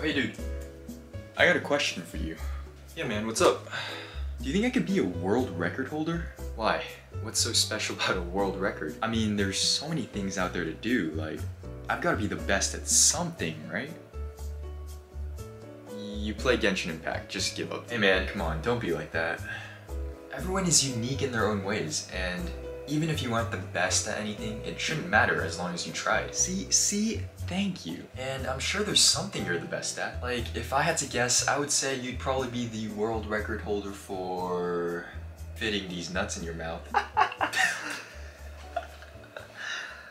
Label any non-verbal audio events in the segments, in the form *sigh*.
Hey, dude. I got a question for you. Yeah, man, what's up? Do you think I could be a world record holder? Why? What's so special *laughs* about a world record? I mean, there's so many things out there to do. Like, I've got to be the best at something, right? You play Genshin Impact, just give up. Hey man, come on, don't be like that. Everyone is unique in their own ways, and even if you aren't the best at anything, it shouldn't matter as long as you try. See, see, thank you. And I'm sure there's something you're the best at. Like, if I had to guess, I would say you'd probably be the world record holder for fitting these nuts in your mouth. *laughs*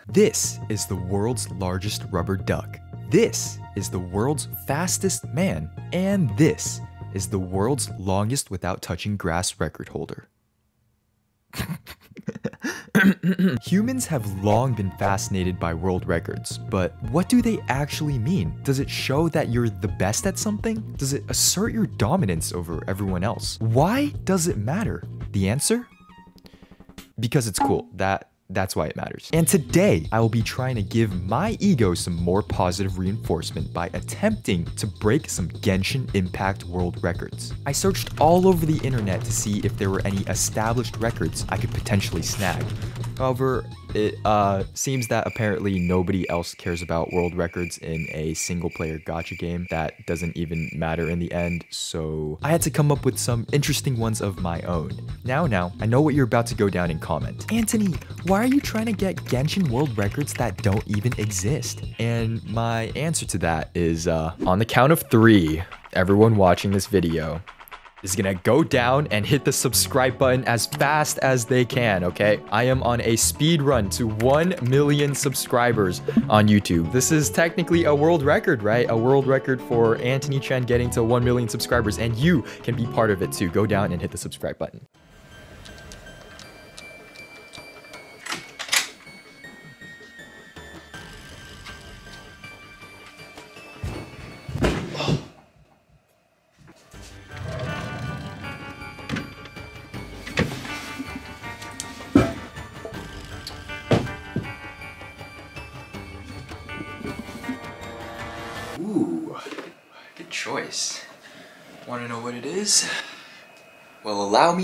This is the world's largest rubber duck. This is the world's fastest man. And this is the world's longest without touching grass record holder. *laughs* *clears throat* Humans have long been fascinated by world records, but what do they actually mean? Does it show that you're the best at something? Does it assert your dominance over everyone else? Why does it matter? The answer? Because it's cool. That that's why it matters. And today, I will be trying to give my ego some more positive reinforcement by attempting to break some Genshin Impact world records. I searched all over the internet to see if there were any established records I could potentially snag. However, it uh, seems that apparently nobody else cares about world records in a single player gacha game. That doesn't even matter in the end, so I had to come up with some interesting ones of my own. Now, now, I know what you're about to go down and comment. Antony, why are you trying to get Genshin world records that don't even exist? And my answer to that is uh, on the count of three, everyone watching this video, is gonna go down and hit the subscribe button as fast as they can, okay? I am on a speed run to 1 million subscribers on YouTube. This is technically a world record, right? A world record for Antony Chen getting to 1 million subscribers, and you can be part of it too. Go down and hit the subscribe button.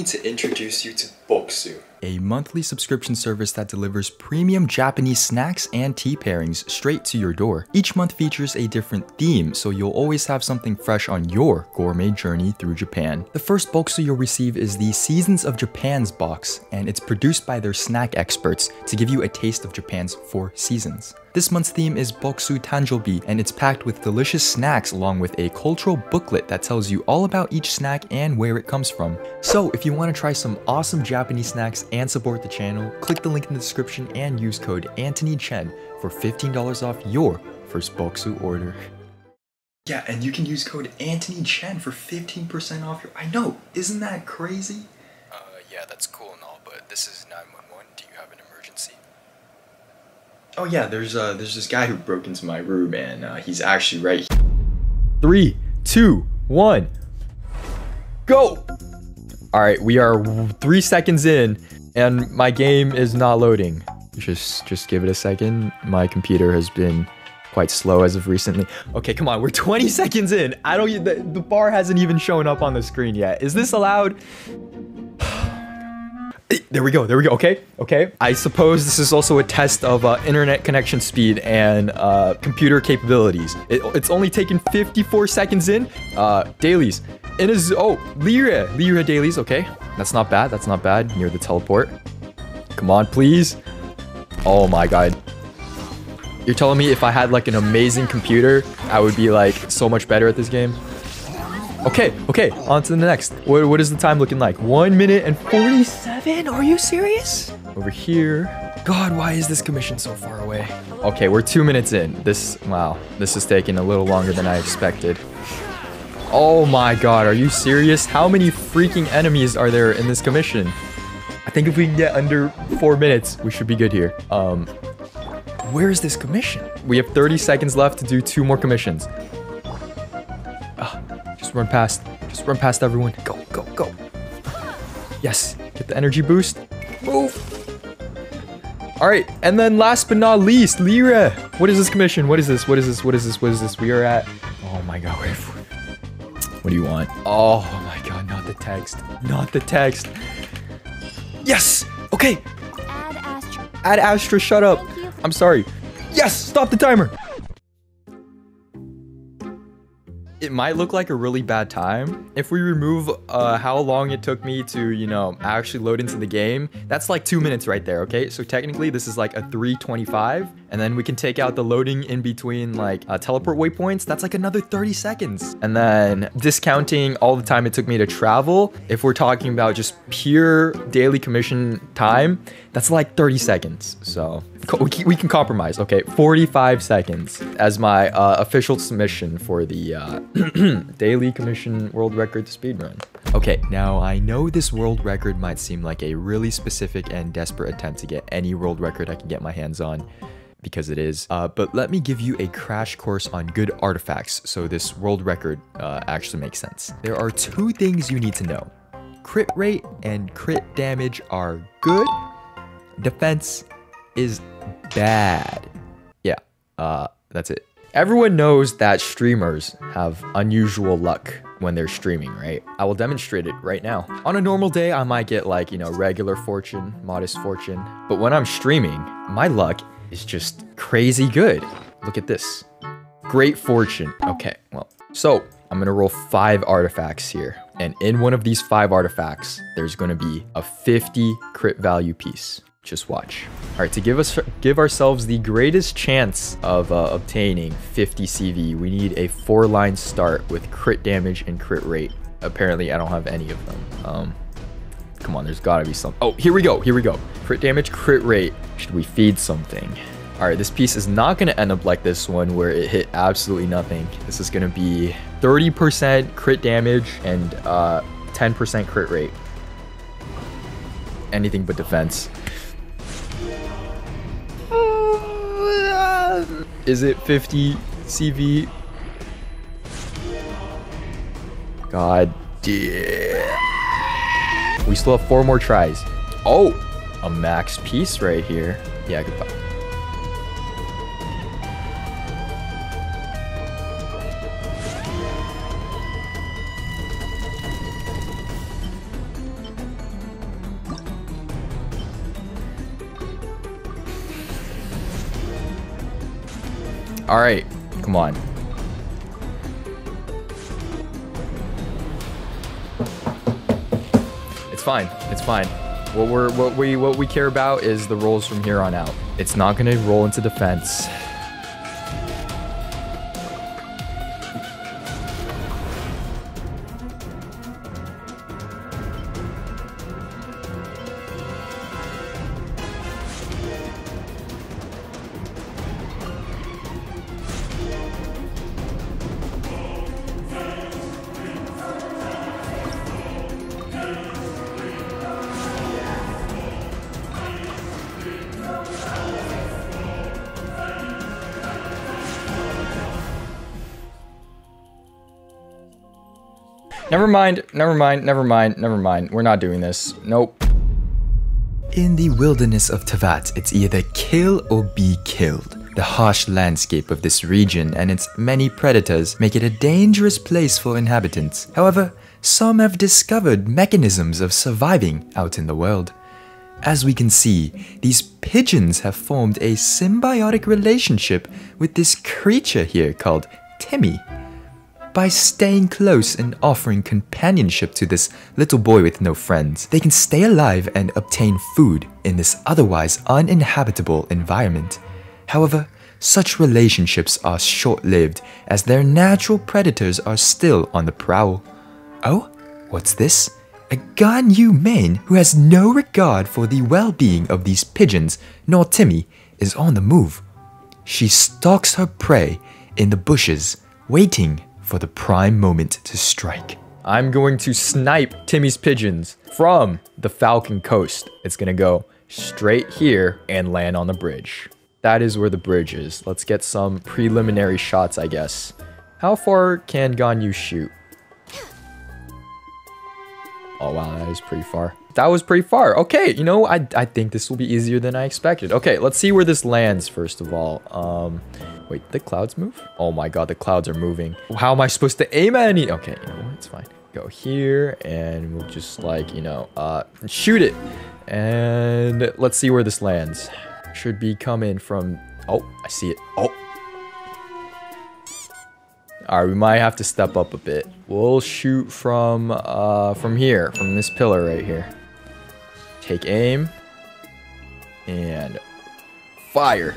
To introduce you to Bokksu. A monthly subscription service that delivers premium Japanese snacks and tea pairings straight to your door. Each month features a different theme, so you'll always have something fresh on your gourmet journey through Japan. The first Bokksu you'll receive is the Seasons of Japan's box, and it's produced by their snack experts to give you a taste of Japan's four seasons. This month's theme is Bokksu Tanjobi, and it's packed with delicious snacks along with a cultural booklet that tells you all about each snack and where it comes from. So, if you want to try some awesome Japanese snacks and support the channel, click the link in the description and use code Antony Chen for $15 off your first Bokksu order. Yeah, and you can use code Antony Chen for 15% off your. I know, isn't that crazy? Uh, yeah, that's cool and all, but this is 911. Do you have an emergency? Oh yeah, there's uh there's this guy who broke into my room and uh, he's actually right. here. Three, two, one, go! Alright, we are three seconds in, and my game is not loading. Just, just give it a second. My computer has been quite slow as of recently. Okay, come on, we're 20 *laughs* seconds in. I don't, the, the bar hasn't even shown up on the screen yet. Is this allowed? *sighs* There we go. There we go. Okay. Okay. I suppose this is also a test of uh, internet connection speed and uh, computer capabilities. It, it's only taken 54 seconds in. Uh, dailies. In a oh, Liyue. Liyue dailies. Okay. That's not bad. That's not bad. Near the teleport. Come on, please. Oh my god. You're telling me if I had like an amazing computer, I would be like so much better at this game? Okay, okay, on to the next. What, what is the time looking like? One minute and 47? Are you serious? Over here. God, why is this commission so far away? Okay, we're two minutes in. This, wow, this is taking a little longer than I expected. Oh my god, are you serious? How many freaking enemies are there in this commission? I think if we can get under four minutes, we should be good here. Um, where is this commission? We have 30 seconds left to do two more commissions. Ah, just run past. Just run past everyone. Go, go, go. Yes. Get the energy boost. Move. All right, and then last but not least, Liyue. What is this commission? What is this? What is this? What is this? What is this? We are at. Oh my god. What do you want? Oh my god, not the text. Not the text. Yes. Okay. Ad Astra. Ad Astra. Shut up. I'm sorry. Yes. Stop the timer. It might look like a really bad time. If we remove uh, how long it took me to, you know, actually load into the game, that's like two minutes right there, okay? So technically this is like a 325, and then we can take out the loading in between like uh, teleport waypoints, that's like another 30 seconds. And then discounting all the time it took me to travel, if we're talking about just pure daily commission time, that's like 30 seconds. So we can, we can compromise, okay? 45 seconds as my uh, official submission for the uh, *clears throat* daily commission world record speedrun. Okay, now I know this world record might seem like a really specific and desperate attempt to get any world record I can get my hands on because it is. Uh, but let me give you a crash course on good artifacts so this world record uh, actually makes sense. There are two things you need to know. Crit rate and crit damage are good. Defense is bad. Yeah, uh, that's it. Everyone knows that streamers have unusual luck when they're streaming, right? I will demonstrate it right now. On a normal day, I might get like, you know, regular fortune, modest fortune. But when I'm streaming, my luck is just crazy good. Look at this. Great fortune. Okay, well, so I'm gonna roll five artifacts here. And in one of these five artifacts, there's gonna be a 50 crit value piece. Just watch. All right, to give us give ourselves the greatest chance of uh, obtaining 50 CV, we need a four line start with crit damage and crit rate. Apparently, I don't have any of them. Um, come on, there's gotta be some. Oh, here we go. Here we go. Crit damage, crit rate. Should we feed something? All right, this piece is not gonna end up like this one where it hit absolutely nothing. This is gonna be 30% crit damage and 10% crit rate. Anything but defense. Is it 50 CV? God damn. We still have four more tries. Oh, a max piece right here. Yeah, goodbye. All right, come on. It's fine. It's fine. What we're what we what we care about is the rolls from here on out. It's not gonna roll into defense. Never mind. Never mind. Never mind. Never mind. We're not doing this. Nope. In the wilderness of Teyvat, it's either kill or be killed. The harsh landscape of this region and its many predators make it a dangerous place for inhabitants. However, some have discovered mechanisms of surviving out in the world. As we can see, these pigeons have formed a symbiotic relationship with this creature here called Timmy. By staying close and offering companionship to this little boy with no friends, they can stay alive and obtain food in this otherwise uninhabitable environment. However, such relationships are short lived as their natural predators are still on the prowl. Oh, what's this? A Ganyu main who has no regard for the well being of these pigeons nor Timmy is on the move. She stalks her prey in the bushes, waiting for the prime moment to strike. I'm going to snipe Timmy's pigeons from the Falcon Coast. It's gonna go straight here and land on the bridge. That is where the bridge is. Let's get some preliminary shots, I guess. How far can Ganyu shoot? Oh wow, that is pretty far. that was pretty far. Okay, you know, I, I think this will be easier than I expected. Okay, let's see where this lands, first of all. Um, wait, the clouds move? Oh my god, the clouds are moving. How am I supposed to aim at any? Okay, you know what, it's fine. Go here, and we'll just, like, you know, uh, shoot it. And let's see where this lands. Should be coming from... Oh, I see it. Oh, Alright, we might have to step up a bit. We'll shoot from, uh, from here, from this pillar right here. Take aim. And fire.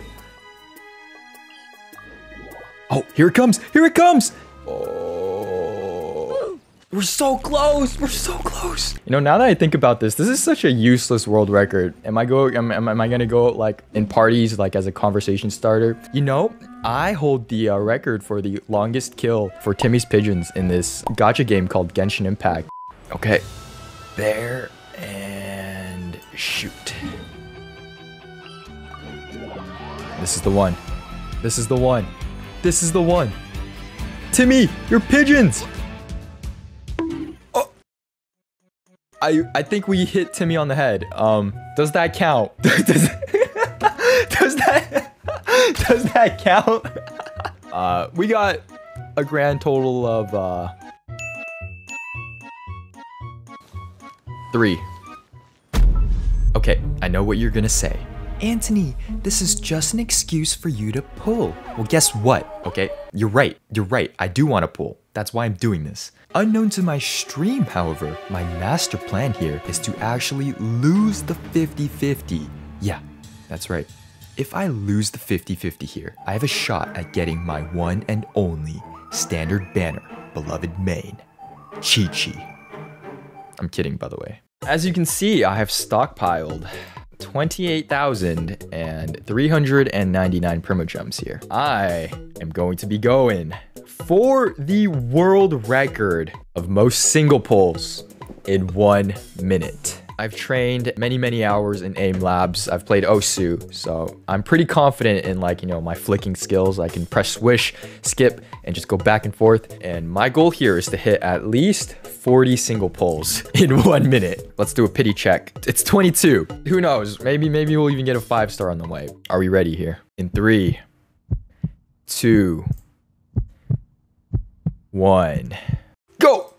Oh, here it comes! Here it comes! Oh, we're so close! We're so close! You know, now that I think about this, this is such a useless world record. Am I go? Am, am, am I gonna go like in parties, like as a conversation starter? You know, I hold the uh, record for the longest kill for Timmy's pigeons in this gacha game called Genshin Impact. Okay, there and shoot. This is the one. This is the one. This is the one. Timmy, your pigeons! Oh. I I think we hit Timmy on the head. Um, does that count? *laughs* does, does that does that count? *laughs* uh, we got a grand total of uh three. Okay, I know what you're gonna say. Antony, this is just an excuse for you to pull. Well, guess what? Okay, you're right. You're right. I do want to pull. That's why I'm doing this. Unknown to my stream, however, my master plan here is to actually lose the 50-50. Yeah, that's right. If I lose the 50-50 here, I have a shot at getting my one and only standard banner, beloved main, Qiqi. I'm kidding, by the way. As you can see, I have stockpiled 28,399 primogems here. I am going to be going for the world record of most single pulls in one minute. I've trained many, many hours in AIM labs. I've played Osu, so I'm pretty confident in like, you know, my flicking skills. I can press swish, skip, and just go back and forth. And my goal here is to hit at least 40 single pulls *laughs* in one minute. Let's do a pity check. It's 22. Who knows? Maybe, maybe we'll even get a five star on the way. Are we ready here? In three, two, one, go!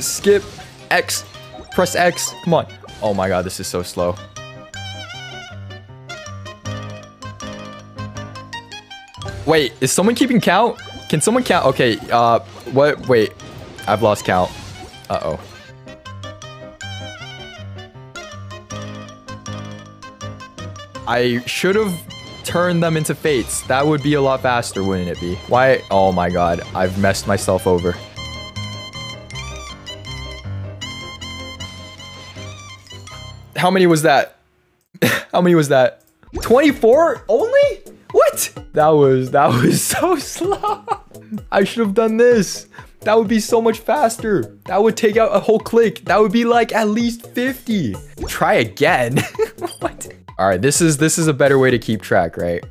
Skip, X, press X, come on. Oh my god, this is so slow. Wait, is someone keeping count? Can someone count? Okay, uh, what? Wait, I've lost count. Uh-oh. I should have turned them into fates. That would be a lot faster, wouldn't it be? Why? Oh my god, I've messed myself over. How many was that? *laughs* How many was that? 24 only? What? That was, that *laughs* was so slow. *laughs* I should have done this. That would be so much faster. That would take out a whole click. That would be like at least 50. Try again. what? All right, this is this is a better way to keep track, right?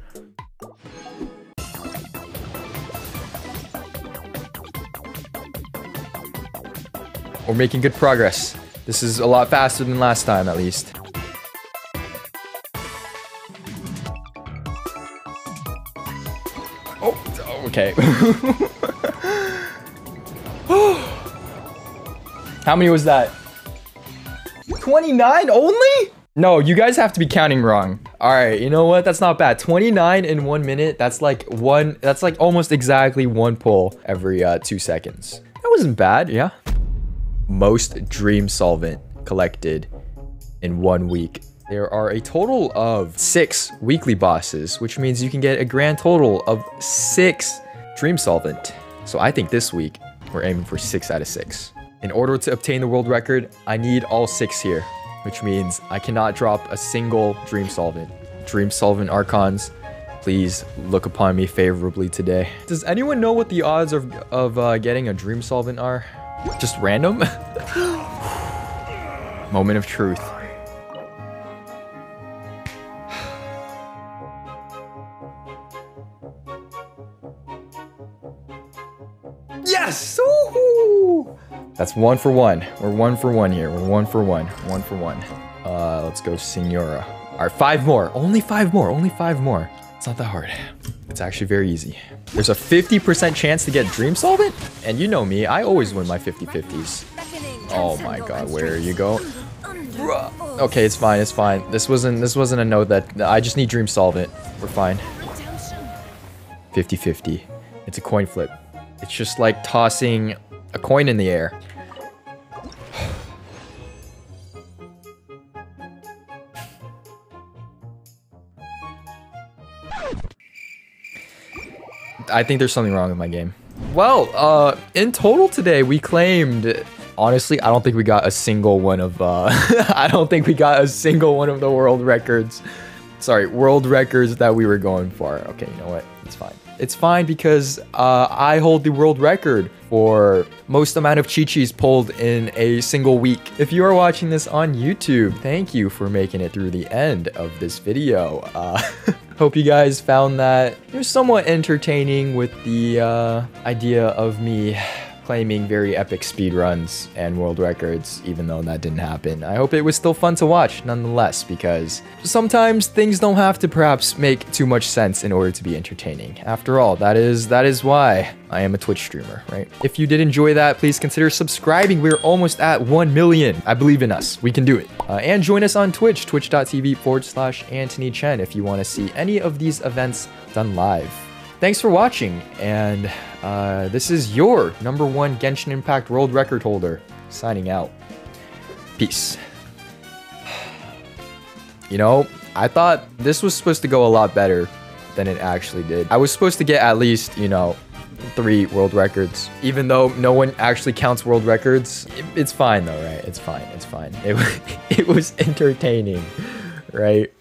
We're making good progress. This is a lot faster than last time, at least. Oh, okay. *laughs* How many was that? 29 only? No, you guys have to be counting wrong. All right, you know what? That's not bad. 29 in one minute. That's like one, that's like almost exactly one pull every uh, two seconds. That wasn't bad, yeah. Most dream solvent collected in one week. There are a total of six weekly bosses, which means you can get a grand total of six dream solvent. So I think this week we're aiming for six out of six. In order to obtain the world record, I need all six here, which means I cannot drop a single Dream Solvent. Dream Solvent Archons, please look upon me favorably today. Does anyone know what the odds of, of uh, getting a Dream Solvent are? Just random? *laughs* Moment of truth. Yes! That's one for one. We're one for one here. We're one for one. One for one. Uh, let's go Signora. All right, five more. Only five more. Only five more. It's not that hard. It's actually very easy. There's a 50% chance to get Dream Solvent? And you know me, I always win my 50-50s. Oh my god, where are you go? Okay, it's fine, it's fine. This wasn't this wasn't a note that I just need Dream Solvent. We're fine. 50-50. It's a coin flip. It's just like tossing a coin in the air. I think there's something wrong with my game. Well, uh, in total today, we claimed... Honestly, I don't think we got a single one of, uh... *laughs* I don't think we got a single one of the world records. Sorry, world records that we were going for. Okay, you know what? It's fine. It's fine because uh, I hold the world record for most amount of Qiqis pulled in a single week. If you are watching this on YouTube, thank you for making it through the end of this video. Uh, *laughs* hope you guys found that it was somewhat entertaining with the uh, idea of me claiming very epic speed runs and world records, even though that didn't happen. I hope it was still fun to watch nonetheless, because sometimes things don't have to perhaps make too much sense in order to be entertaining. After all, that is that is why I am a Twitch streamer, right? If you did enjoy that, please consider subscribing. We're almost at 1 million. I believe in us. We can do it. Uh, and join us on Twitch, twitch.tv forward slash Antony Chen if you want to see any of these events done live. Thanks for watching, and uh, this is your number one Genshin Impact world record holder signing out. Peace. *sighs* You know, I thought this was supposed to go a lot better than it actually did. I was supposed to get at least, you know, three world records. Even though no one actually counts world records, it, it's fine though, right? It's fine. It's fine. It, *laughs* it was entertaining, right?